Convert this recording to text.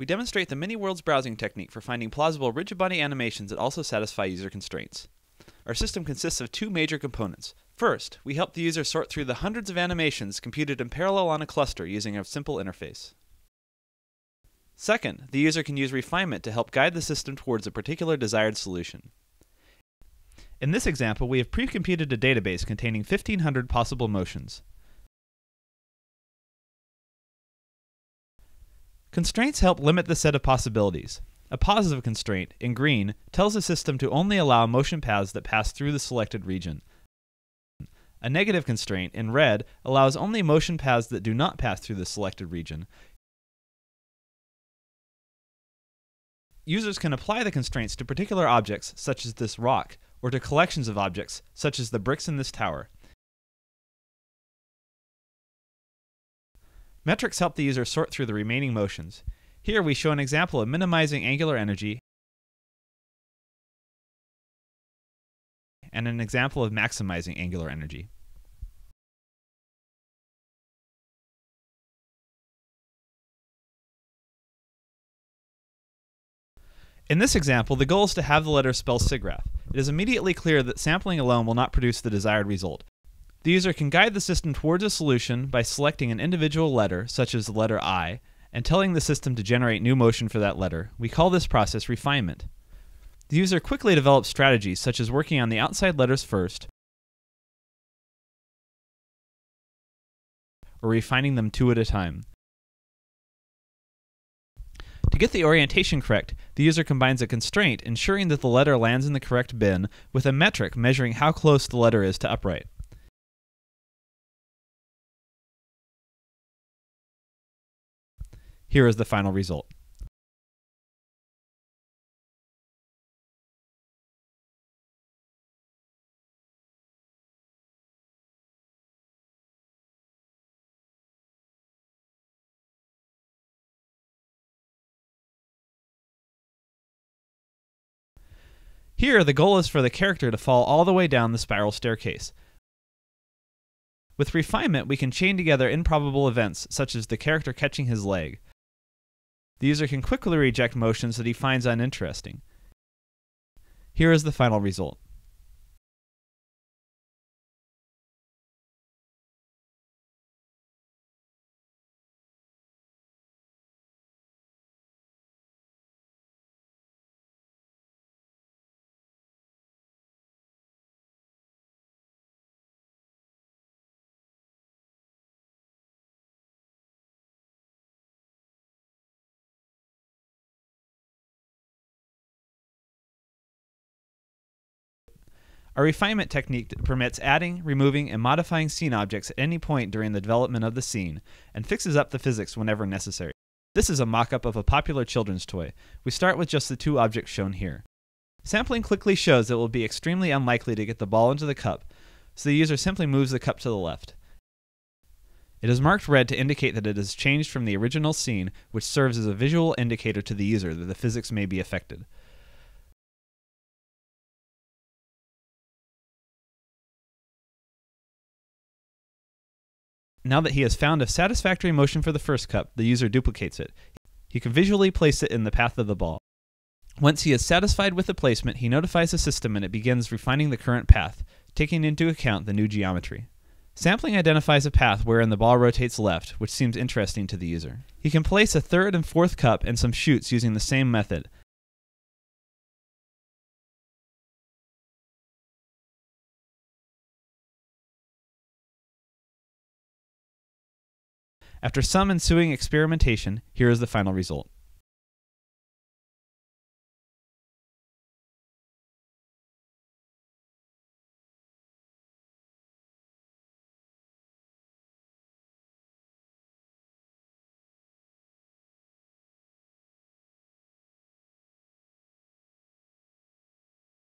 we demonstrate the many worlds browsing technique for finding plausible rigid body animations that also satisfy user constraints. Our system consists of two major components. First, we help the user sort through the hundreds of animations computed in parallel on a cluster using a simple interface. Second, the user can use refinement to help guide the system towards a particular desired solution. In this example, we have pre-computed a database containing 1500 possible motions. Constraints help limit the set of possibilities. A positive constraint, in green, tells the system to only allow motion paths that pass through the selected region. A negative constraint, in red, allows only motion paths that do not pass through the selected region. Users can apply the constraints to particular objects, such as this rock, or to collections of objects, such as the bricks in this tower. Metrics help the user sort through the remaining motions. Here we show an example of minimizing angular energy and an example of maximizing angular energy. In this example, the goal is to have the letter spell SIGGRAPH. It is immediately clear that sampling alone will not produce the desired result. The user can guide the system towards a solution by selecting an individual letter, such as the letter I, and telling the system to generate new motion for that letter. We call this process refinement. The user quickly develops strategies such as working on the outside letters first, or refining them two at a time. To get the orientation correct, the user combines a constraint ensuring that the letter lands in the correct bin with a metric measuring how close the letter is to upright. Here is the final result. Here, the goal is for the character to fall all the way down the spiral staircase. With refinement, we can chain together improbable events, such as the character catching his leg. The user can quickly reject motions that he finds uninteresting. Here is the final result. A refinement technique that permits adding, removing, and modifying scene objects at any point during the development of the scene, and fixes up the physics whenever necessary. This is a mock-up of a popular children's toy. We start with just the two objects shown here. Sampling quickly shows that it will be extremely unlikely to get the ball into the cup, so the user simply moves the cup to the left. It is marked red to indicate that it has changed from the original scene, which serves as a visual indicator to the user that the physics may be affected. Now that he has found a satisfactory motion for the first cup, the user duplicates it. He can visually place it in the path of the ball. Once he is satisfied with the placement, he notifies the system and it begins refining the current path, taking into account the new geometry. Sampling identifies a path wherein the ball rotates left, which seems interesting to the user. He can place a third and fourth cup and some chutes using the same method, After some ensuing experimentation, here is the final result.